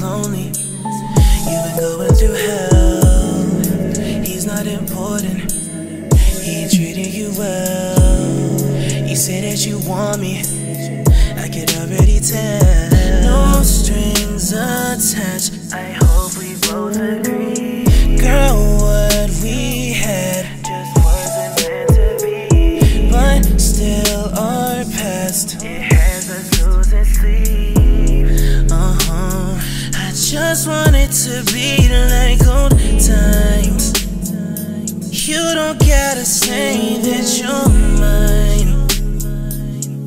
lonely. You've been going through hell. He's not important. He treated you well. You say that you want me. I can already tell. No strings attached. I hope we both agree. Girl, what we had Just wasn't meant to be. But still our past It has us losing sleep. I just want it to be like old times. You don't gotta say that you're mine.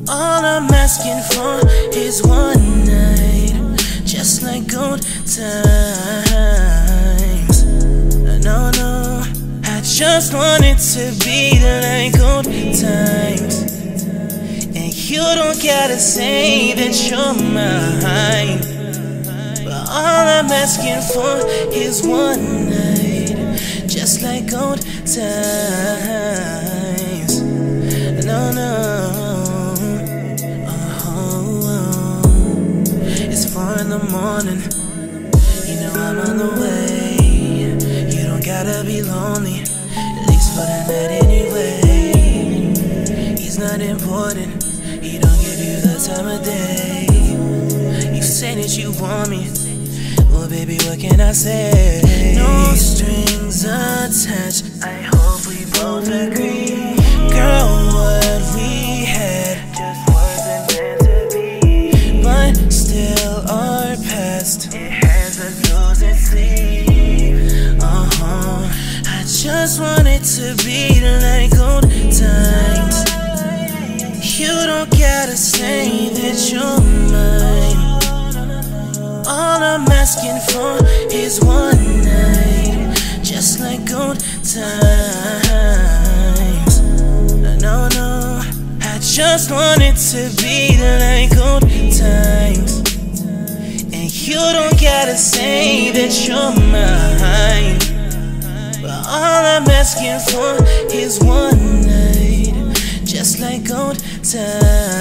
All I'm asking for is one night, just like old times. No, no, I just want it to be like old times. And you don't gotta say that you're mine. All I'm asking for is one night, just like old times. No, no. Oh, it's four in the morning. You know I'm on the way. You don't gotta be lonely, at least for the night anyway. He's not important. He don't give you the time of day. You say that you want me. Well, baby, what can I say? No strings attached. I hope we both agree. Girl, what we had just wasn't meant to be. But still, our past. It has us losing sleep. Uh huh. I just want it to be like old times. You don't gotta say that I'm asking for is one night, just like old times. No, no, I just want it to be like old times. And you don't gotta say that you're mine. But all I'm asking for is one night, just like old times.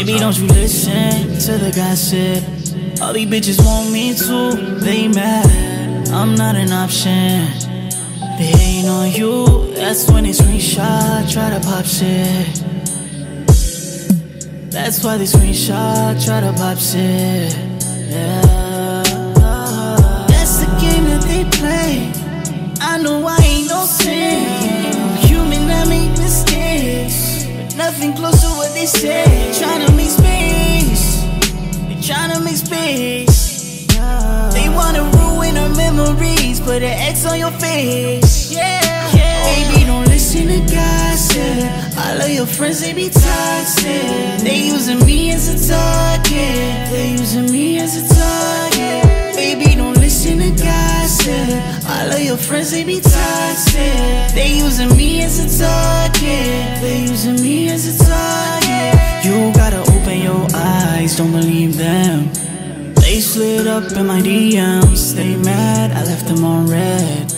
Baby, don't you listen to the gossip. All these bitches want me to, they mad. I'm not an option. They ain't on you, that's when they screenshot, try to pop shit. That's why they screenshot, try to pop shit. Yeah. That's the game that they play. I know I ain't no. I'm human, I make mistakes. Nothing close to what they say. Tryna make space. They tryna make space. They wanna ruin our memories. Put an X on your face. Yeah. Baby, don't listen to gossip. All of your friends, they be toxic. They using me as a target. They using me as a target. Baby, don't listen to gossip. All of your friends, they be toxic. They using me as a target. They using me as a target. You gotta open your eyes, don't believe them. They slid up in my DMs. They mad, I left them on read.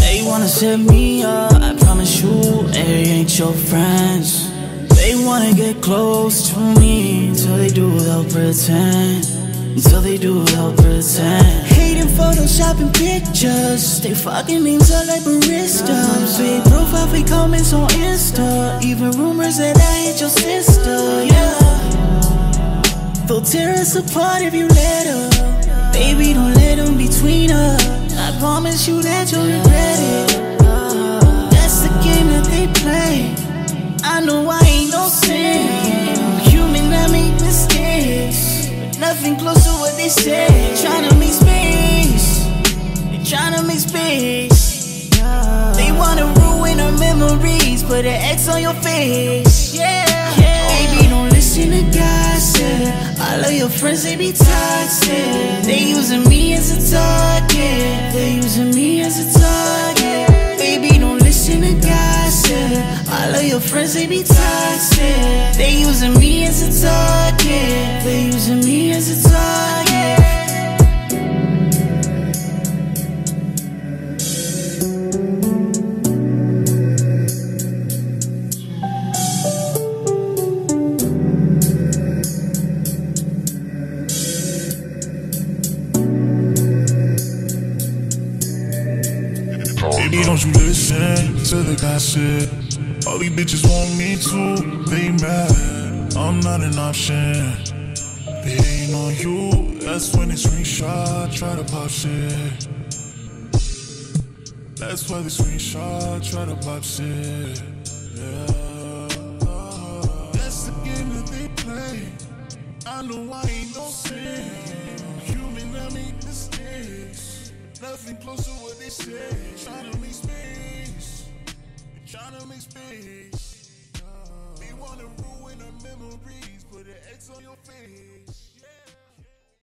They wanna set me up, I promise you, they ain't your friends. They wanna get close to me until they do, they'll pretend. Until they do, they'll pretend. Hating photoshopping pictures, they fucking memes are like baristas. Fake profile, fake comments on Insta. Even rumors that I hate your sister, yeah. They'll tear us apart if you let her. Baby, don't let them between us. I promise you that you'll regret nothing close to what they say. Tryna make space. They tryna make space. They wanna ruin our memories. Put an X on your face. face. Yeah, yeah. Baby, don't listen to gossip. All of your friends, they be toxic. They using me as a target. They using me as a target. All your friends, they be toxic. They using me as a target. They using me as a target. Baby, don't you listen to the gossip. All these bitches want me to be mad. I'm not an option. They ain't on you. That's when they screenshot, try to pop shit. That's why they screenshot, try to pop shit. Yeah. That's the game that they play. I know I ain't no saint. Human, I make mistakes. Nothing close to what they say. Try to make space. Tryna make space. They wanna ruin our memories. Put an X on your face.